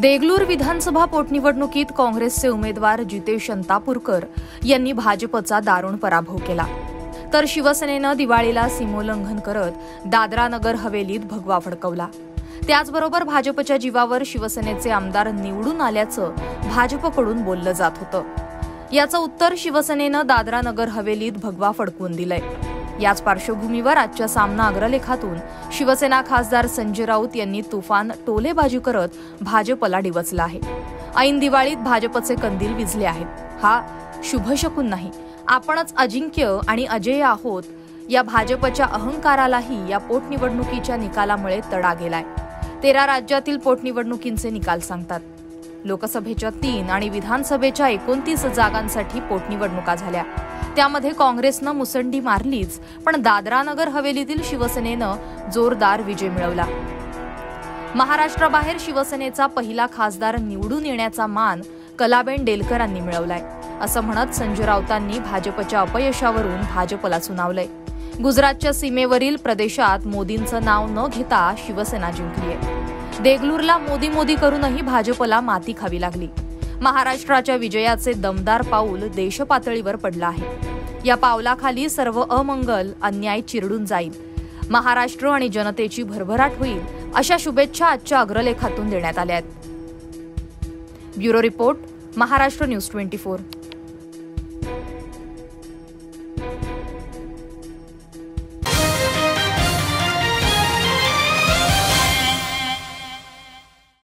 देगलूर विधानसभा पोटनिवडणुकीत काँग्रेसचे उमेदवार जितेश अंतापूरकर यांनी भाजपचा दारुण पराभव केला. तर शिवसेनेनं दिवाळीला सीमोल्लंघन करत दादरा नगर हवेलीत भगवा फडकवला. त्याचबरोबर भाजपच्या जीवावर शिवसेनेचे आमदार निवडून आल्याचं भाजपकडून बोललं जात होतं. याचं उत्तर शिवसेनेनं दादरा नगर हवेलीत भगवा फडकवून दिलंय. याच पार्श्वभूमीवर आजच्या सामना अग्रलेखातून शिवसेना खासदार संजय राऊत यांनी तुफान टोलेबाजी करत भाजपला डिवचला आहे. ऐन दिवाळीत भाजपचे कंदील विझले आहेत. हा शुभशकून नाही. आपणच अजिंक्य आणि अजेय आहोत. या भाजपच्या अहंकारालाही या पोटनिवडणुकीच्या निकालामुळे तडा गेलाय. तेरा राज्यातील पोटनिवडणुकींचे निकाल सांगतात. लोकसभेच्या तीन आणि विधानसभेच्या एकोणतीस जागांसाठी पोटनिवडणुका झाल्या. त्यामध्ये काँग्रेसनं मुसंडी मारलीच पण दादरा नगर हवेलीतील शिवसेनेनं जोरदार विजय मिळवला. महाराष्ट्राबाहेर शिवसेनेचा पहिला खासदार निवडून येण्याचा मान कलाबेन डेलकरांनी मिळवलाय असं म्हणत संजय राऊतांनी भाजपच्या अपयशावरून भाजपला सुनावलंय. गुजरातच्या सीमेवरील प्रदेशात मोदींचं नाव न घेता शिवसेना जिंकलीय. देगलूरला मोदी मोदी करूनही भाजपला माती खावी लागली. महाराष्ट्राच्या विजयाचे दमदार पाऊल देशपातळीवर पडलं आहे. या पावलाखाली सर्व अमंगल अन्याय चिरडून जाईल. महाराष्ट्र आणि जनतेची भरभराट होईल अशा शुभेच्छा आजच्या अग्रलेखातून देण्यात आल्या आहेत. Bureau report Maharashtra news twenty four.